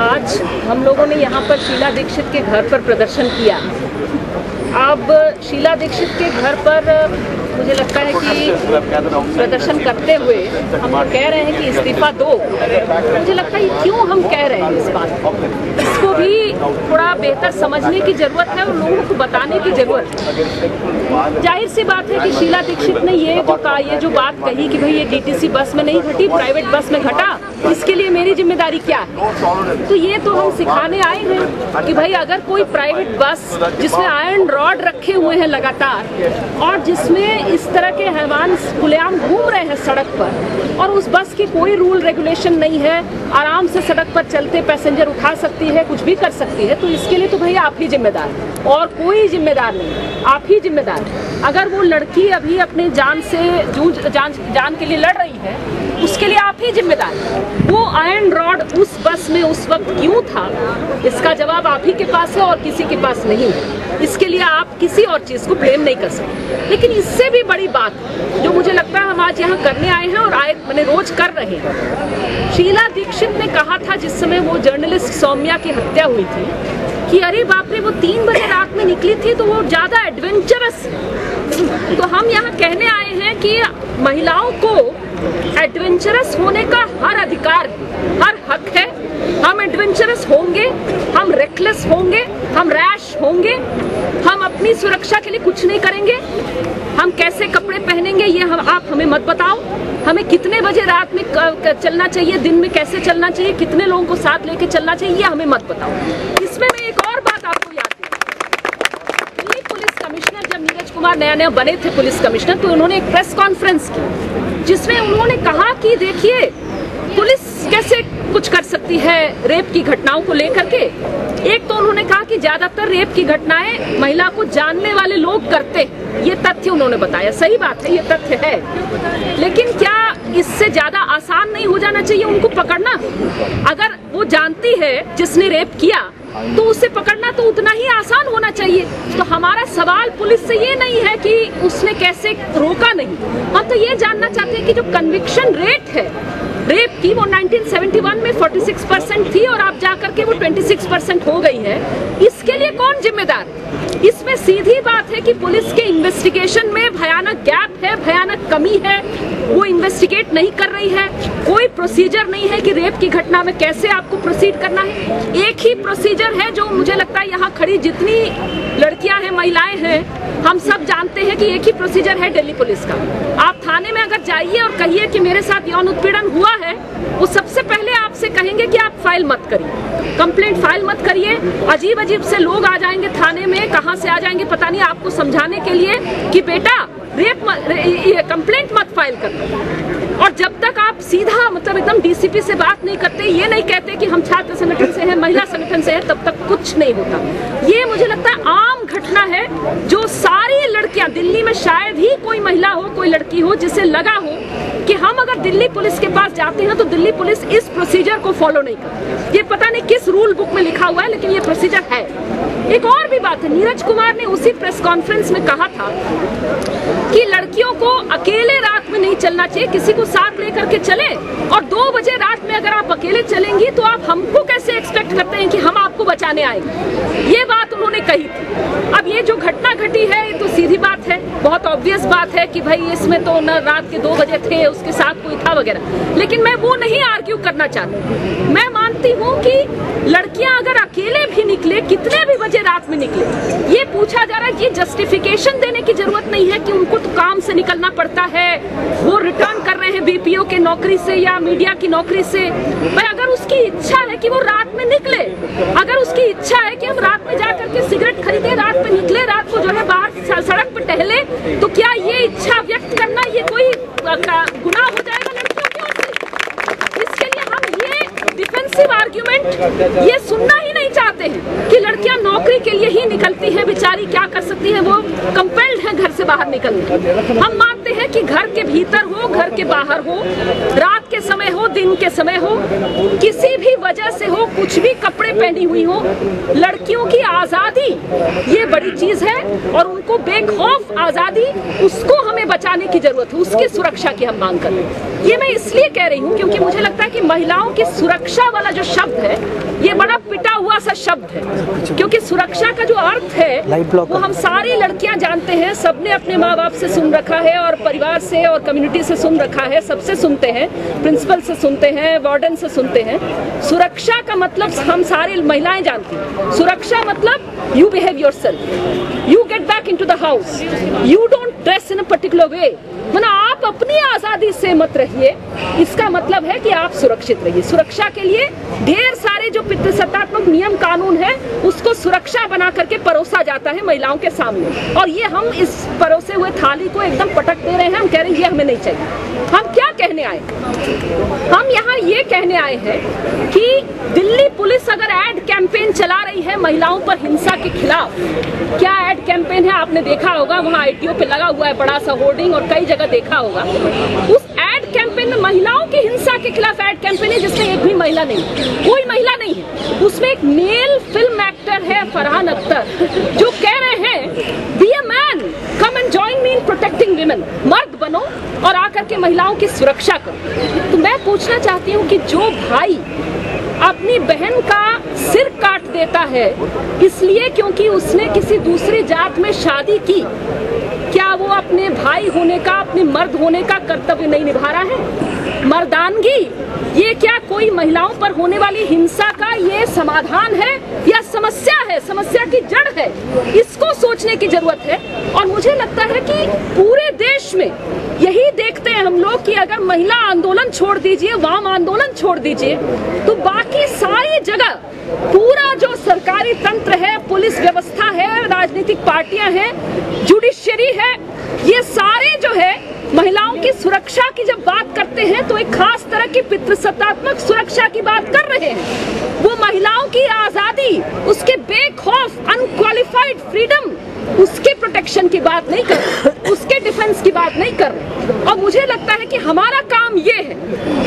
आज हम लोगों ने यहाँ पर शीला दीक्षित के घर पर प्रदर्शन किया। अब शीला दीक्षित के घर पर मुझे लगता है कि प्रदर्शन करते हुए हम कह रहे हैं कि इस्तीफा दो। मुझे लगता है क्यों हम कह रहे हैं इस बात इसको भी थोड़ा बेहतर समझने की ज़रूरत है और लोगों को बताने की ज़रूरत है। ज़ाहिर सी बात है कि शीला दीक्षित ने ये जो कहा, ये जो बात कही कि भाई ये डीटीसी बस में नहीं घटी प्राइवेट बस में घटा, इसके लिए मेरी ज़िम्मेदारी क्या है? तो ये तो हम सिखाने आए हैं कि भाई अगर कोई प्राइवेट बस जिसमें आयरन रॉड रखे हुए हैं लगातार और जिसमें इस तरह के हैवान खुलेआम घूम रहे हैं सड़क पर। और उस बस की कोई रूल रेगुलेशन नहीं है। आराम से सड़क पर चलते पैसेंजर उठा सकती है, कुछ भी कर सकती है। तो इसके लिए तो भैया आप ही जिम्मेदार और कोई जिम्मेदार नहीं आप ही जिम्मेदार अगर वो लड़की अभी अपने जान से जूझ जान जान के लिए लड़ रही है, उसके लिए आप ही जिम्मेदार हैं। वो आयरन रॉड उस बस में, उस वक्त क्यों था? इसका जवाब आप ही के पास है और किसी के पास नहीं है। इसके लिए आप किसी और चीज़ को ब्लेम नहीं कर सकते। लेकिन इससे भी बड़ी बात, जो मुझे लगता है हम आज यहाँ करने आए हैं और आए, मैंने रोज कर रहे हैं। शीला दीक्षित ने कहा था जिस समय वो जर्नलिस्ट सौम्या की हत्या हुई थी, कि अरे बाप रे, वो तीन बजे रात में निकली थी तो वो ज़्यादा एडवेंचरस तो हम यहाँ कहने आए हैं कि महिलाओं को एडवेंचरस होने का हर अधिकार, हर हक है। हम एडवेंचरस होंगे, हम रेकलेस होंगे, हम रैश होंगे, हम अपनी सुरक्षा के लिए कुछ नहीं करेंगे। हम कैसे कपड़े पहनेंगे, ये हम आप हमें मत बताओ। हमें कितने बजे रात में चलना चाहिए, दिन में कैसे चलना चाहिए, कितने लोगों को साथ लेके चलना चाहिए, ये हमें मत बताओ। इसमें मैं एक और बात आपको याद दिलाऊं। दिल्ली पुलिस कमिश्नर जब नीरज कुमार नया नया बने थे पुलिस कमिश्नर तो उन्होंने एक प्रेस कॉन्फ्रेंस की, जिसमें उन्होंने कहा कि देखिए, पुलिस कैसे कुछ कर सकती है रेप की घटनाओं को लेकर के। एक तो उन्होंने कहा कि ज़्यादातर रेप की घटनाएँ महिला को जानने वाले लोग करते ये तथ्य उन्होंने बताया। सही बात है, ये तथ्य है। लेकिन क्या इससे ज़्यादा आसान नहीं हो जाना चाहिए उनको पकड़ना? अगर वो जानती है जिसने रेप किया तो उसे पकड़ना तो उतना ही आसान होना चाहिए। तो हमारा सवाल पुलिस से ये नहीं है कि उसने कैसे रोका नहीं। हम तो ये जानना चाहते हैं कि जो कन्विक्शन रेट है रेप की वो 1971 में 46 परसेंट थी और आप जाकर के वो 26 परसेंट हो गई है। इसके लिए कौन जिम्मेदार? इसमें सीधी बात है कि पुलिस के इन्वेस्टिगेशन में भयानक गैप है, भयानक कमी है। वो इन्वेस्टिगेट नहीं कर रही है। कोई प्रोसीजर नहीं है कि रेप की घटना में कैसे आपको प्रोसीड करना है। एक ही प्रोसीजर है जो मुझे लगता है यहाँ खड़ी जितनी लड़कियाँ हैं, महिलाएँ हैं, हम सब जानते हैं कि एक ही प्रोसीजर है दिल्ली पुलिस का। आप थाने में अगर जाइए और कहिए कि मेरे साथ यौन उत्पीड़न हुआ है, वो सबसे पहले आपसे कहेंगे कि आप फ़ाइल मत करिए। कंप्लेंट फ़ाइल मत करिए। अजीब अजीब से लोग आ जाएँगे थाने में, कहाँ से आ जाएँगे, पता नहीं, आपको समझाने के लिए कि बेटा रेप कंप्लेंट मत फ़ाइल कर। और जब तक आप सीधा मतलब एकदम डीसीपी से बात नहीं करते, ये नहीं कहते कि हम छात्र संगठन से हैं, महिला संगठन से हैं, तब तक कुछ नहीं होता। ये मुझे लगता है आम घटना है जो सारी लड़कियाँ, दिल्ली में शायद ही कोई महिला हो, कोई लड़की हो, जिसे लगा हो कि हम अगर दिल्ली पुलिस के पास जाते हैं तो दिल्ली पुलिस इस प्रोसीजर को फॉलो नहीं करती। ये पता नहीं किस रूल बुक में लिखा हुआ है, लेकिन ये प्रोसीजर है। एक और भी बात है, नीरज कुमार ने उसी प्रेस कॉन्फ्रेंस में कहा था कि लड़कियों को अकेले रात में नहीं चलना चाहिए, किसी को साथ लेकर के चले। और दो बजे रात में अगर आप अकेले चलेंगी तो आप हमको कैसे एक्सपेक्ट करते हैं कि हम आपको बचाने आएँगे? ये बात उन्होंने कही थी। अब ये जो घटना घटी है, ये तो सीधी बात है। बहुत ऑब्वियस बात है कि भाई, इसमें तो न रात के दो बजे थे, उसके साथ कोई था वगैरह। लेकिन मैं वो नहीं आर्ग्यू करना चाहती। मैं मानती हूँ कि लड़कियाँ अगर अकेले भी निकले, कितने भी बजे रात में निकले, ये पूछा जा रहा है कि जस्टिफिकेशन देने की ज़रूरत नहीं है कि उनको तो काम से निकलना पड़ता है, वो रिटर्न कर रहे हैं बीपीओ के नौकरी से या मीडिया की नौकरी से। भाई, अगर उसकी इच्छा है कि वो रात में निकले, अगर उसकी इच्छा है कि हम रात में जा करके सिगरेट खरीदे, रात में निकले, रात को जो है बाहर सड़क पर टहले तो क्या ये इच्छा व्यक्त करना, ये कोई अ, का- गुनाह हो जाएगा लड़कियों की ओर से इसके लिए हम ये डिफेंसिव आर्ग्यूमेंट ये सुनना ही नहीं चाहते हैं कि लड़कियाँ नौकरी के लिए ही निकलती हैं, बेचारी क्या कर सकती है? वो कंपेल्ड है घर से बाहर निकलने। हम मानते हैं कि घर के भीतर हो, घर के बाहर हो, रात के समय हो दिन के समय हो किसी भी वजह से हो कुछ भी कपड़े पहनी हुई हो लड़कियों की आज़ादी ये बड़ी चीज़ है और उनको बेखौफ आज़ादी उसको हमें बचाने की ज़रूरत है उसकी सुरक्षा की हम मांग कर रहे हैं। ये मैं इसलिए कह रही हूँ क्योंकि मुझे लगता है कि महिलाओं की सुरक्षा वाला जो शब्द है ये बड़ा पिटा हुआ सा शब्द है। क्योंकि सुरक्षा का जो अर्थ है वो हम सारी लड़कियाँ जानते हैं सबने अपने माँ बाप से सुन रखा है और परिवार से और कम्युनिटी से सुन रखा है सबसे सुनते हैं। प्रिंसिपल से सुनते हैं, वार्डन से सुनते हैं। सुरक्षा का मतलब हम सारी महिलाएँ जानती हैं। सुरक्षा मतलब you behave yourself you get back into the house you don't dress in a particular way मतलब आप अपनी आज़ादी से मत रहिए। इसका मतलब है कि आप सुरक्षित रहिए। सुरक्षा के लिए ढेर सारे जो पितृसत्तात्मक नियम कानून है, उसको सुरक्षा बना करके परोसा जाता है महिलाओं के सामने। और ये हम इस परोसे हुए थाली को एकदम पटक दे रहे हैं, हम कह रहे हैं, ये हमें नहीं चाहिए। हम क्या कहने आए? हम यहाँ ये कहने आए हैं कि दिल्ली पुलिस अगर एड कैंपेन चला रही है महिलाओं पर हिंसा के खिलाफ, क्या एड कैंपेन है? आपने देखा होगा, वहाँ आईटीओ पे लगा हुआ है, बड़ा सा होर्डिंग और कई जगह देखा होगा। उस कैंपेन में महिलाओं की हिंसा के खिलाफ एड कैंपेन है, जिसमें एक भी महिला नहीं, कोई महिला नहीं है। उसमें एक मेल फ़िल्म एक्टर है फरहान अख्तर, जो कह रहे हैं be a man come and join me in protecting women मर्द बनो और आकर के महिलाओं की सुरक्षा करो। तो मैं पूछना चाहती हूँ कि जो भाई अपनी बहन का सिर काट देता है, इसलिए क्योंकि उसने किसी दूसरी जात में शादी की क्या वो अपने भाई होने का, अपने मर्द होने का कर्तव्य नहीं निभा रहा है? मर्दानगी, ये क्या कोई महिलाओं पर होने वाली हिंसा का ये समाधान है या समस्या है? समस्या की जड़ है। इसको सोचने की ज़रूरत है। और मुझे लगता है कि पूरे देश में यही देखते हैं हम लोग कि अगर महिला आंदोलन छोड़ दीजिए, वाम आंदोलन छोड़ दीजिए तो बाकी सारी जगह पूरा जो सरकारी तंत्र है, पुलिस व्यवस्था है, राजनीतिक पार्टियाँ हैं, जुडिशियरी है, ये सारे जो है महिलाओं की सुरक्षा की जब बात करते हैं तो एक खास तरह की पितृसत्तात्मक सुरक्षा की बात कर रहे हैं। वो महिलाओं की आज़ादी, उसके बेखौफ अनक्वालिफाइड फ्रीडम उसके प्रोटेक्शन की बात नहीं कर डिफेंस की बात नहीं कर। रहे और मुझे लगता है कि हमारा काम ये है,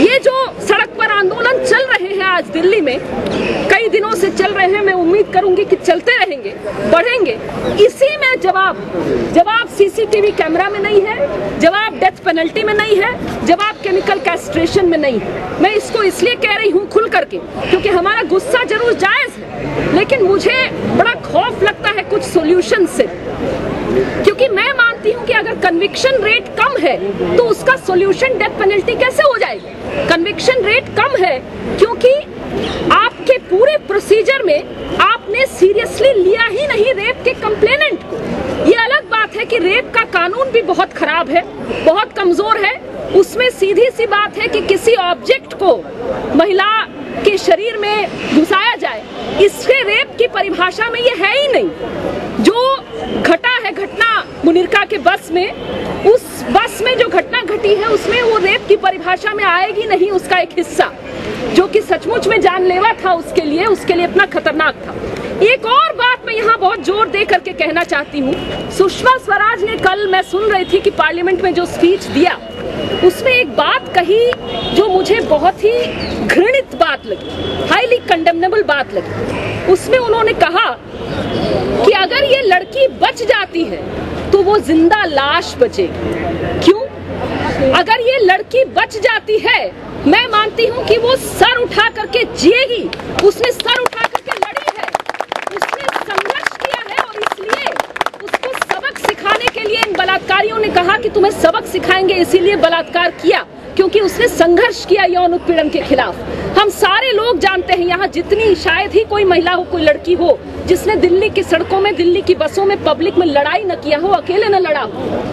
ये जो सड़क पर आंदोलन चल रहे हैं आज दिल्ली में, कई दिनों से चल रहे हैं, मैं उम्मीद करूँगी कि चलते रहेंगे, बढ़ेंगे। इसी में जवाब जवाब सीसीटीवी कैमरा में नहीं है, जवाब डेथ पेनल्टी में नहीं है, जवाब केमिकल कैस्ट्रेशन में नहीं है। मैं इसको इसलिए कह रही हूँ खुल करके, क्योंकि हमारा गुस्सा ज़रूर जायज़ है, लेकिन मुझे बड़ा खौफ लगता है कुछ सोल्यूशन से। क्योंकि मैं मानती हूँ कि अगर कन्विक्शन रेट कम है तो उसका सोल्यूशन डेथ पेनल्टी कैसे हो जाएगी? कन्विक्शन रेट कम है क्योंकि आपके पूरे प्रोसीजर में आपने सीरियसली लिया ही नहीं रेप के कंप्लेनेंट को। ये अलग बात है कि रेप का कानून भी बहुत खराब है, बहुत कमज़ोर है। उसमें सीधी सी बात है कि किसी ऑब्जेक्ट को महिला के शरीर में घुसाया जाए इसके रेप की परिभाषा में ये है ही नहीं। जो घटा है, घटना मुनिरका के बस में उस जो है, उसमें वो रेप की परिभाषा में आएगी, नहीं उसका एक हिस्सा। जो कि सचमुच में जानलेवा था उसके लिए उसके लिए इतना खतरनाक था। एक और बात मैं यहाँ बहुत ज़ोर दे करके कहना चाहती हूँ। सुषमा स्वराज ने कल मैं सुन रही थी कि पार्लियामेंट में जो स्पीच दिया, उसमें एक बात कही जो मुझे बहुत ही घृणित बात लगी हाईली कंडेमनेबल बात लगी। उसमें उन्होंने कहा कि अगर ये लड़की बच जाती है तो वो ज़िंदा लाश बचेगी। क्यों? अगर ये लड़की बच जाती है, मैं मानती हूँ कि वो सर उठा करके जिएगी उसने सर उठा करके लड़ी है। उसने संघर्ष किया है और इसलिए उसको सबक सिखाने के लिए इन बलात्कारियों ने कहा कि तुम्हें सबक सिखाएँगे, इसीलिए बलात्कार किया। क्योंकि उसने संघर्ष किया यौन उत्पीड़न के खिलाफ। हम सारे लोग जानते हैं यहाँ जितनी, शायद ही कोई महिला हो, कोई लड़की हो, जिसने दिल्ली की सड़कों में, दिल्ली की बसों में पब्लिक में लड़ाई न किया हो, अकेले न लड़ा हो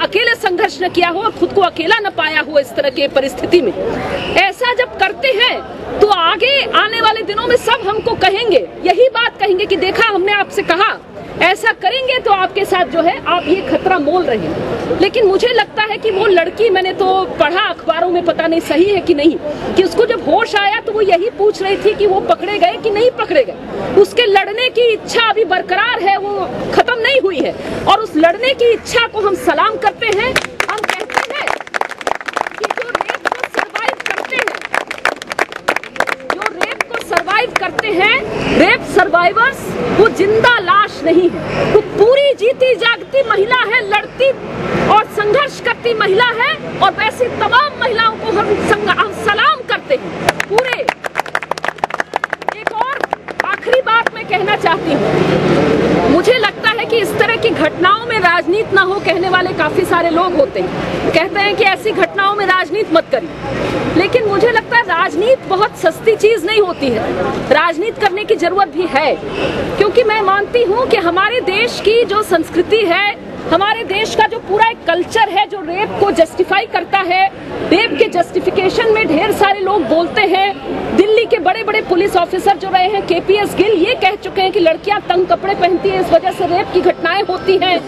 अकेले संघर्ष न किया हो और खुद को अकेला न पाया हो इस तरह के परिस्थिति में। ऐसा जब करते हैं तो आगे आने वाले दिनों में सब हमको कहेंगे, यही बात कहेंगे कि देखा हमने आपसे कहा ऐसा करेंगे तो आपके साथ जो है आप ये खतरा मोल रहे हैं। लेकिन मुझे लगता है कि वो लड़की, मैंने तो पढ़ा अखबारों में, पता नहीं सही है कि नहीं, कि उसको जब होश आया तो वो यही पूछ रही थी कि वो पकड़े गए कि नहीं पकड़े गए। उसके लड़ने की इच्छा अभी बरकरार है, वो खत्म नहीं हुई है। और उस लड़ने की इच्छा को हम सलाम करते हैं। हम कहते हैं कि जो रेप को सर्वाइव करते हैं, जो रेप को सर्वाइव करते हैं रेप सर्वाइवर्स वो ज़िंदा लाश नहीं है। वो पूरी जीती जागती महिला है लड़ती और संघर्ष करती महिला है और वैसे तमाम महिलाओं को हम, सलाम करते हैं। पूरे एक और आखिरी बात मैं कहना चाहती हूँ। मुझे लगता है कि इस तरह की घटनाओं में राजनीति ना हो, कहने वाले काफ़ी सारे लोग होते हैं। कहते हैं कि ऐसी घटनाओं में राजनीति मत करिए। लेकिन मुझे लगता है राजनीति बहुत सस्ती चीज़ नहीं होती है। राजनीति करने की ज़रूरत भी है। क्योंकि मैं मानती हूँ कि हमारे देश की जो संस्कृति है हमारे देश का जो पूरा एक कल्चर है, जो रेप को जस्टिफाई करता है रेप के जस्टिफिकेशन में ढेर सारे लोग बोलते हैं। दिल्ली के बड़े बड़े पुलिस ऑफिसर जो रहे हैं केपीएस गिल ये कह चुके हैं कि लड़कियाँ तंग कपड़े पहनती हैं, इस वजह से रेप की घटनाएँ होती हैं।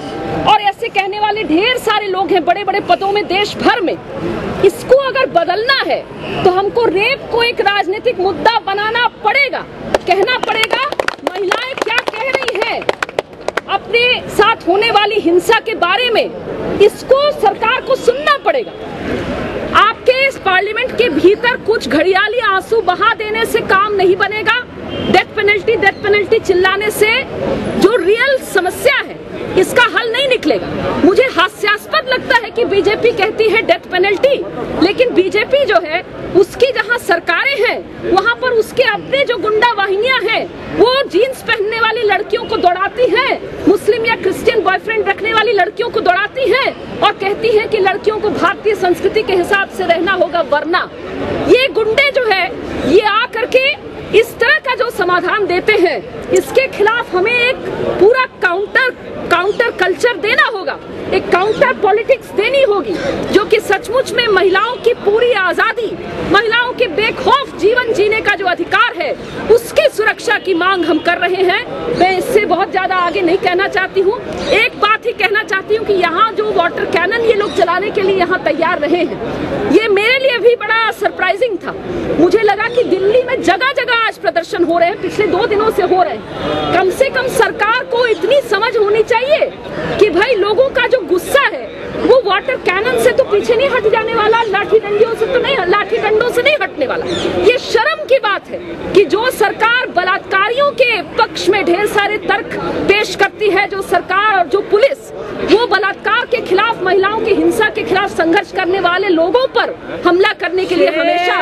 और ऐसे कहने वाले ढेर सारे लोग हैं बड़े बड़े पदों में, देश भर में। इसको अगर बदलना है तो हमको रेप को एक राजनीतिक मुद्दा बनाना पड़ेगा। कहना पड़ेगा, महिलाएँ क्या कह रही हैं? अपने साथ होने वाली हिंसा के बारे में इसको सरकार को सुनना पड़ेगा। आपके इस पार्लियामेंट के भीतर कुछ घड़ियाली आँसू बहा देने से काम नहीं बनेगा। डेथ पेनल्टी डेथ पेनल्टी चिल्लाने से जो रियल समस्या है, इसका हल नहीं निकलेगा। मुझे हास्यास्पद लगता है कि बीजेपी कहती है डेथ पेनल्टी लेकिन बीजेपी जो है, उसकी जहाँ सरकारें हैं, वहाँ पर उसके अपने जो गुंडा वाहिनियाँ हैं, वो जीन्स पहनने वाली लड़कियों को दौड़ाती हैं। मुस्लिम या क्रिश्चियन बॉयफ्रेंड रखने वाली लड़कियों को दौड़ाती हैं और कहती हैं कि लड़कियों को भारतीय संस्कृति के हिसाब से रहना होगा, वरना। ये गुंडे जो है, ये आ करके इस तरह का जो समाधान देते हैं, इसके खिलाफ हमें एक पूरा काउंटर काउंटर कल्चर देना होगा। एक काउंटर पॉलिटिक्स देनी होगी, जो कि सचमुच में महिलाओं की पूरी आज़ादी, महिलाओं के बेखौफ जीवन जीने का जो अधिकार है उसकी सुरक्षा की मांग हम कर रहे हैं। मैं इससे बहुत ज़्यादा आगे नहीं कहना चाहती हूँ। एक बात ही कहना चाहती हूँ कि यहाँ जो वाटर कैनन ये लोग चलाने के लिए यहाँ तैयार रहे हैं, ये मेरे लिए भी बड़ा सरप्राइजिंग था। मुझे लगा कि दिल्ली में जगह जगह आज प्रदर्शन हो रहे हैं, पिछले दो दिनों से हो रहे हैं। कम से कम सरकार को इतनी समझ होनी चाहिए कि भाई लोगों का जो गुस्सा है, वो वाटर कैनन से तो पीछे नहीं हट जाने वाला लाठी डंडियों से तो नहीं लाठी डंडों से नहीं हटने वाला। ये शर्म की बात है कि जो सरकार पक्ष में ढेर सारे तर्क पेश करती है जो सरकार और जो पुलिस, वो बलात्कार के खिलाफ, महिलाओं की हिंसा के खिलाफ संघर्ष करने वाले लोगों पर हमला करने के लिए हमेशा